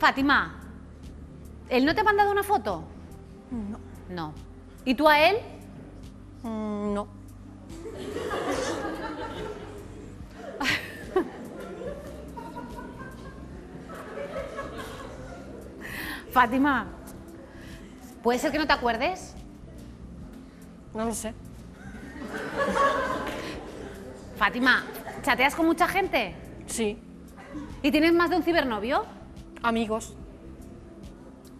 Fátima, ¿él no te ha mandado una foto? No. No. ¿Y tú a él? Mm, no. Fátima, ¿puede ser que no te acuerdes? No lo sé. Fátima, ¿chateas con mucha gente? Sí. ¿Y tienes más de un cibernovio? Amigos.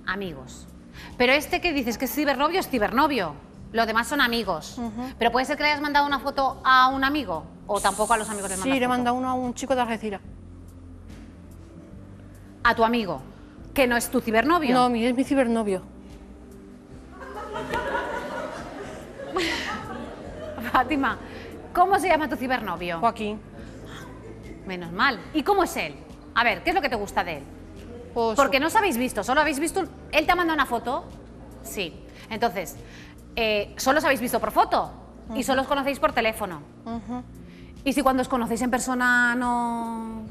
Amigos. Pero este que dices que es cibernovio es cibernovio. Los demás son amigos. Pero puede ser que le hayas mandado una foto a un amigo o tampoco a los amigos les Sí, le foto? manda uno a un chico de Algeciras. A tu amigo, que no es tu cibernovio. No, es mi cibernovio. Fátima, ¿cómo se llama tu cibernovio? Joaquín. Menos mal. ¿Y cómo es él? A ver, ¿qué es lo que te gusta de él? Porque no os habéis visto, solo habéis visto. un- ¿Él te ha mandado una foto? Sí. Entonces, eh, solo os habéis visto por foto y solo os conocéis por teléfono. ¿Y si cuando os conocéis en persona no.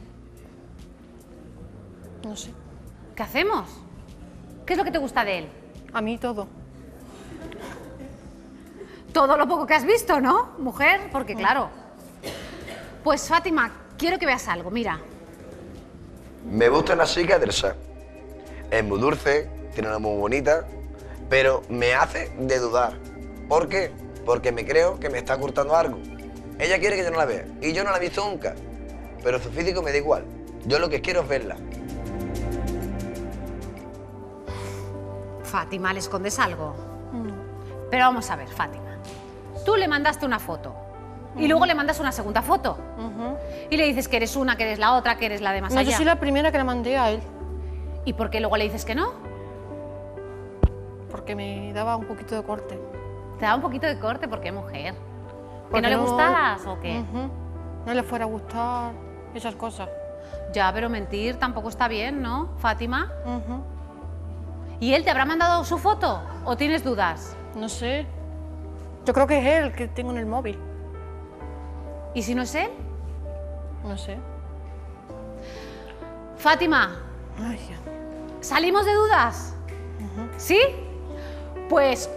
No sé. ¿Qué hacemos? ¿Qué es lo que te gusta de él? A mí todo. Todo lo poco que has visto, ¿no, mujer? Porque claro. Pues Fátima, quiero que veas algo, mira. Me gusta una chica del SAR. Es muy dulce, tiene una muy bonita, pero me hace de dudar. ¿Por qué? Porque me creo que me está ocultando algo. Ella quiere que yo no la vea y yo no la he visto nunca. Pero su físico me da igual. Yo lo que quiero es verla. Fátima, ¿le escondes algo? Pero vamos a ver, Fátima. Tú le mandaste una foto y luego le mandas una segunda foto. Y le dices que eres una, que eres la otra, que eres la de más No, allá. yo soy la primera que le mandé a él. ¿Y por qué luego le dices que no? Porque me daba un poquito de corte. Te da un poquito de corte porque mujer. ¿Que no le gustaras o qué? No le fuera a gustar esas cosas. Ya, pero mentir tampoco está bien, ¿no, Fátima? ¿Y él te habrá mandado su foto o tienes dudas? No sé. Yo creo que es él que tengo en el móvil. ¿Y si no es él? No sé. Fátima, Ay, ya. ¿salimos de dudas? ¿Sí? Pues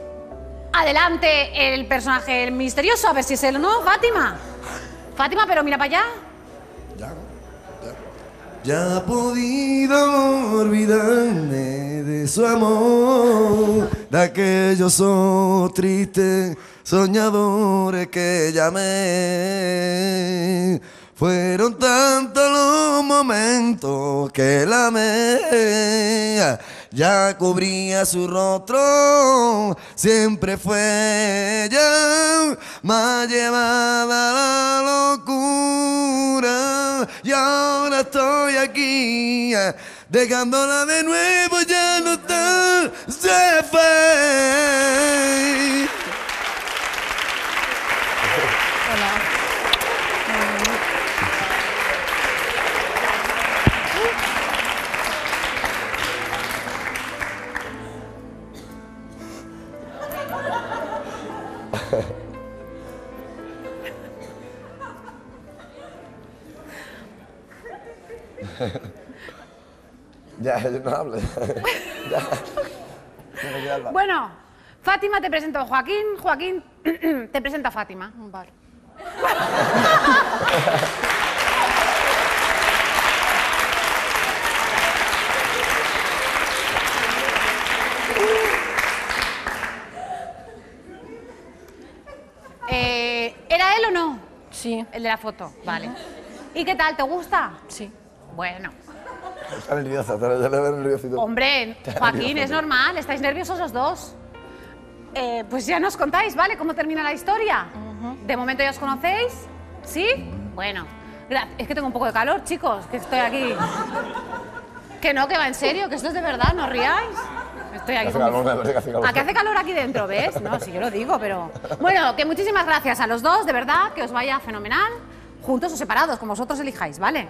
adelante el personaje misterioso, a ver si es él o no, Fátima. Fátima, pero mira para allá. Ya, ya. Ya he podido olvidarme de su amor, de aquellos tristes, soñadores que llamé. Fueron tantos los momentos que la amé, ya cubría su rostro, siempre fue ella, más llevada a la locura, y ahora estoy aquí, dejándola de nuevo, ya no está, se fue. Ya, yo no hablo. ya. Ya. Bueno, Fátima te presento a Joaquín, Joaquín te presenta a Fátima. Vale. Eh, ¿Era él o no? Sí, El de la foto, vale. ¿Y qué tal? ¿Te gusta? sí. Bueno, Está nerviosa, está- ya le veo nerviosito. hombre, Joaquín, es normal, estáis nerviosos los dos. Eh, pues ya nos contáis, ¿vale? ¿Cómo termina la historia? De momento ya os conocéis, ¿sí? Bueno, es que tengo un poco de calor, chicos, que estoy aquí. Que no, que va en serio, que esto es de verdad, no os riáis. Estoy aquí Hace con mi- calor, me hace calor. ¿A que hace calor aquí dentro, ves? No, sí, yo lo digo, pero... Bueno, que muchísimas gracias a los dos, de verdad, que os vaya fenomenal, juntos o separados, como vosotros elijáis, ¿vale?